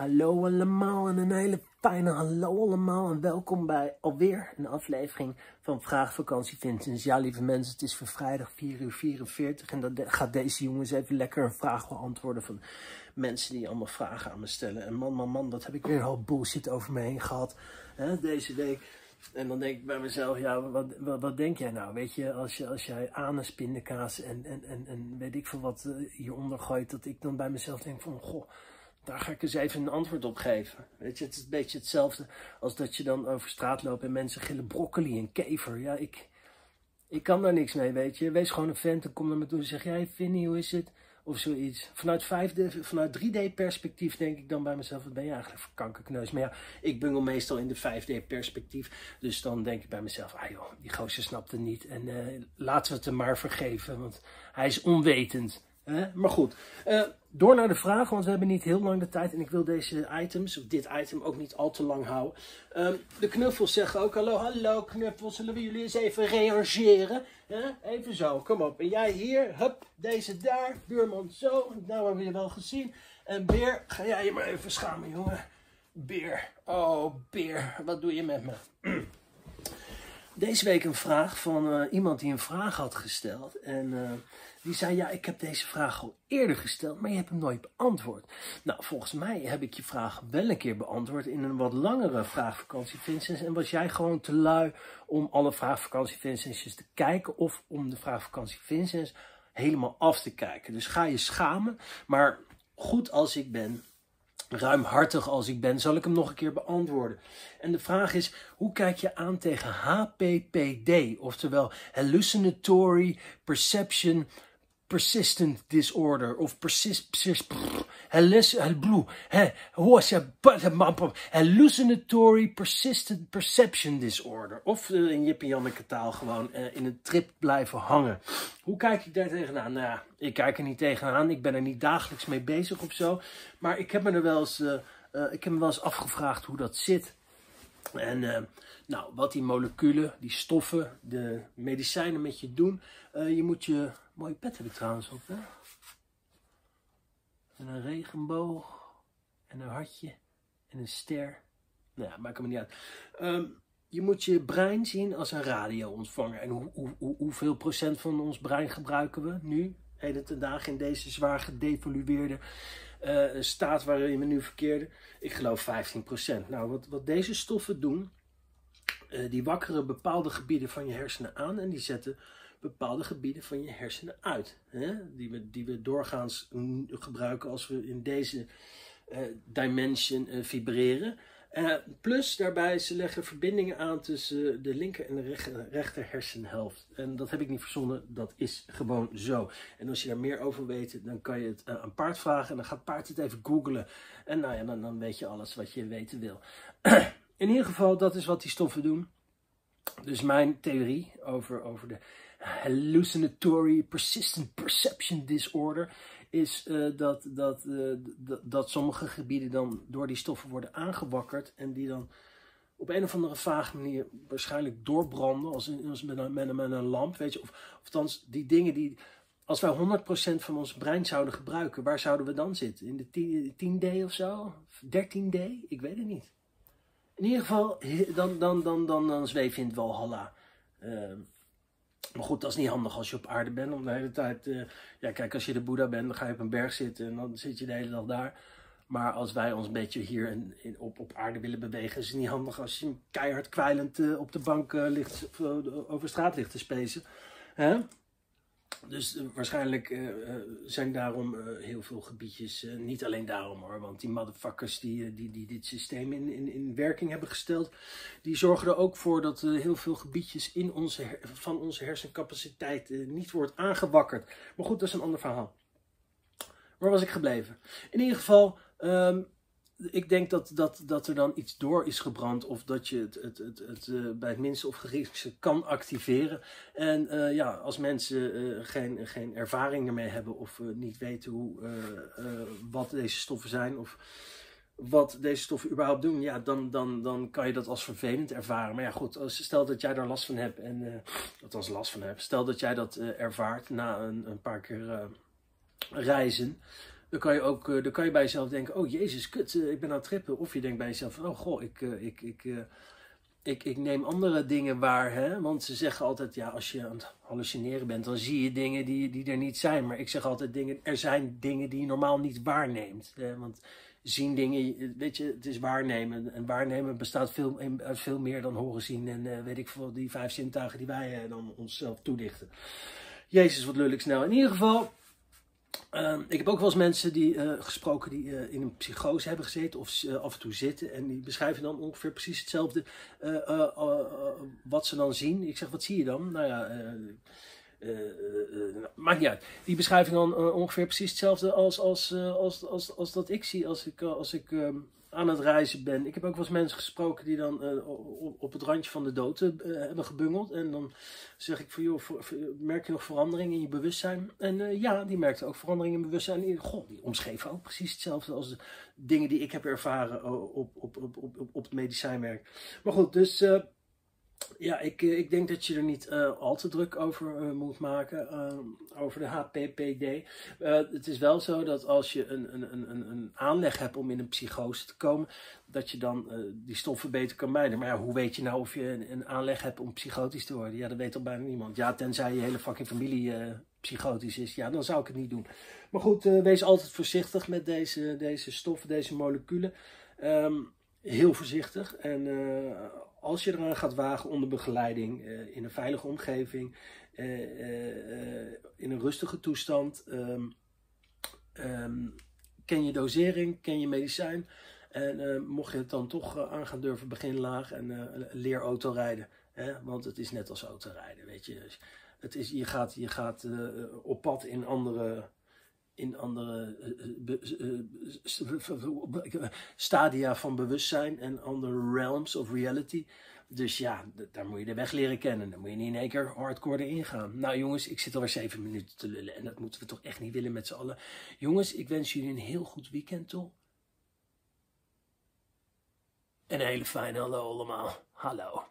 Hallo allemaal en een hele fijne hallo allemaal en welkom bij alweer een aflevering van Vraagvakantie Vincent. Ja lieve mensen, het is voor vrijdag 4 uur 44 en dan gaat deze jongens even lekker een vraag beantwoorden van mensen die allemaal vragen aan me stellen. En man, man, man, dat heb ik weer een hoop bullshit over me heen gehad hè, deze week. En dan denk ik bij mezelf, ja, wat, wat, wat, denk jij nou? Weet je, als, je, als jij anus, pindakaas en, en, en, en weet ik veel wat uh, hieronder gooit, dat ik dan bij mezelf denk van, goh, daar ga ik eens even een antwoord op geven. Weet je, het is een beetje hetzelfde als dat je dan over straat loopt en mensen gillen broccoli en kever. Ja, ik, ik kan daar niks mee, weet je. Wees gewoon een vent en kom naar me toe en zeg, jij Vinnie, hoe is het? Of zoiets. Vanuit, 5D, vanuit 3D perspectief denk ik dan bij mezelf, wat ben je eigenlijk voor kankerkneus? Maar ja, ik bungel meestal in de 5D perspectief. Dus dan denk ik bij mezelf, ah joh, die gozer snapt het niet. En uh, laten we het hem maar vergeven, want hij is onwetend. Maar goed, uh, door naar de vragen, want we hebben niet heel lang de tijd. En ik wil deze items, of dit item, ook niet al te lang houden. Um, de knuffels zeggen ook, hallo, hallo knuffels, zullen we jullie eens even reageren? Even zo, kom op. En jij hier, hup, deze daar, buurman zo. Nou hebben we je wel gezien. En Beer, ga jij je maar even schamen, jongen. Beer, oh Beer, wat doe je met me? Deze week een vraag van uh, iemand die een vraag had gesteld. En uh, die zei, ja, ik heb deze vraag al eerder gesteld, maar je hebt hem nooit beantwoord. Nou, volgens mij heb ik je vraag wel een keer beantwoord in een wat langere vraagvakantie Vincent. En was jij gewoon te lui om alle vraagvakantie Vincentjes te kijken of om de vraagvakantie Vincent helemaal af te kijken. Dus ga je schamen, maar goed als ik ben, ruimhartig als ik ben, zal ik hem nog een keer beantwoorden. En de vraag is, hoe kijk je aan tegen HPPD, oftewel Hallucinatory Perception persistent disorder of persist, persist hallucinatory persistent perception disorder. Of in Jip Janneke taal gewoon uh, in een trip blijven hangen. Hoe kijk ik daar tegenaan? Nou ja, ik kijk er niet tegenaan. Ik ben er niet dagelijks mee bezig of zo. Maar ik heb me er wel eens, uh, ik heb me wel eens afgevraagd hoe dat zit. En nou, wat die moleculen, die stoffen, de medicijnen met je doen. je moet je Mooie pet heb ik trouwens op, hè? En een regenboog. En een hartje. En een ster. Nou ja, maakt me niet uit. Um, je moet je brein zien als een radio-ontvanger. En hoe, hoe, hoe, hoeveel procent van ons brein gebruiken we nu? Heden ten dagen in deze zwaar gedevalueerde uh, staat waarin we nu verkeerden. Ik geloof 15%. Nou, wat, wat deze stoffen doen, uh, die wakkeren bepaalde gebieden van je hersenen aan en die zetten bepaalde gebieden van je hersenen uit. Hè? Die, we, die we doorgaans gebruiken als we in deze uh, dimension vibreren. Uh, plus daarbij, ze leggen verbindingen aan tussen de linker en de rechter, hersenhelft. En dat heb ik niet verzonnen, dat is gewoon zo. En als je daar meer over weet, dan kan je het aan paard vragen. En dan gaat paard het even googlen. En nou ja, dan, dan weet je alles wat je weten wil. in ieder geval, dat is wat die stoffen doen. Dus mijn theorie over, over de hallucinatory persistent perception disorder is uh, dat, dat, uh, dat sommige gebieden dan door die stoffen worden aangewakkerd en die dan op een of andere vage manier waarschijnlijk doorbranden als, als met, een, met, een, lamp, weet je, of, althans die dingen die, als wij 100% van ons brein zouden gebruiken, waar zouden we dan zitten? In de 10D of zo? 13D? Ik weet het niet. In ieder geval, dan, dan, dan, dan, dan zweef je in het Walhalla. Uh, maar goed, dat is niet handig als je op aarde bent. Om de hele tijd. Uh, ja, kijk, als je de Boeddha bent, dan ga je op een berg zitten en dan zit je de hele dag daar. Maar als wij ons een beetje hier in, op, op aarde willen bewegen, is het niet handig als je keihard kwijlend uh, op de bank uh, ligt, over straat ligt te spacen. Hè? Dus uh, waarschijnlijk uh, zijn daarom heel veel gebiedjes, niet alleen daarom hoor, want die motherfuckers die, die, die dit systeem in, in, in werking hebben gesteld, die zorgen er ook voor dat heel veel gebiedjes in onze, van onze hersencapaciteit niet wordt aangewakkerd. Maar goed, dat is een ander verhaal. Waar was ik gebleven? In ieder geval, um, ik denk dat, dat, dat er dan iets door is gebrand of dat je het, het, het, het uh, bij het minste of geringste kan activeren. En uh, ja, als mensen uh, geen, geen ervaring ermee hebben of niet weten hoe, wat deze stoffen zijn of wat deze stoffen überhaupt doen, ja, dan, dan, dan kan je dat als vervelend ervaren. Maar ja, goed, stel dat jij daar last van hebt en, althans last van hebt, stel dat jij dat ervaart na een, een paar keer reizen. Dan kan je ook dan kan je bij jezelf denken: oh jezus, kut, ik ben aan het trippen. Of je denkt bij jezelf: oh goh, ik, ik, ik, ik, ik neem andere dingen waar. Hè? Want ze zeggen altijd: ja, als je aan het hallucineren bent, dan zie je dingen die, die er niet zijn. Maar ik zeg altijd: dingen, er zijn dingen die je normaal niet waarneemt. Hè? Want zien dingen, weet je, het is waarnemen. En waarnemen bestaat veel, uit veel meer dan horen zien en weet ik veel, die vijf zintuigen die wij dan onszelf toedichten. Jezus, wat lul ik snel. In ieder geval, uh, ik heb ook wel eens mensen die, uh, gesproken die uh, in een psychose hebben gezeten of af en toe zitten. En die beschrijven dan ongeveer precies hetzelfde wat ze dan zien. Ik zeg, wat zie je dan? Nou ja, maakt niet uit. Die beschrijven dan ongeveer precies hetzelfde als, als, als, als, als, dat ik zie als ik, als ik ehm, aan het reizen ben. Ik heb ook wel eens mensen gesproken die dan op het randje van de dood hebben gebungeld. En dan zeg ik van, joh, merk je nog verandering in je bewustzijn? En ja, die merkte ook verandering in bewustzijn. Goh, die omschreven ook precies hetzelfde als de dingen die ik heb ervaren op, op, op, op, op het medicijnwerk. Maar goed, dus ja, ik, eh, ik denk dat je er niet uh, al te druk over uh, moet maken, over de HPPD. het is wel zo dat als je een, een, een, een aanleg hebt om in een psychose te komen, dat je dan die stoffen beter kan mijden. Maar ja, hoe weet je nou of je een, aanleg hebt om psychotisch te worden? Ja, dat weet al bijna niemand. Ja, tenzij je hele fucking familie psychotisch is, ja, dan zou ik het niet doen. Maar goed, wees altijd voorzichtig met deze, deze stoffen, deze moleculen. Um, heel voorzichtig en als je eraan gaat wagen onder begeleiding, uh, in een veilige omgeving, uh, uh, in een rustige toestand, um, um, ken je dosering, ken je medicijn. En mocht je het dan toch aan gaan durven, begin laag en leer autorijden. Hè? Want het is net als autorijden, weet je. Het is, je gaat, je gaat op pad in andere in andere stadia van bewustzijn en andere realms of reality. Dus ja, daar moet je de weg leren kennen. Dan moet je niet in één keer hardcore erin gaan. Nou jongens, ik zit alweer zeven minuten te lullen. En dat moeten we toch echt niet willen met z'n allen. Jongens, ik wens jullie een heel goed weekend toe. En een hele fijne hallo allemaal. Hallo.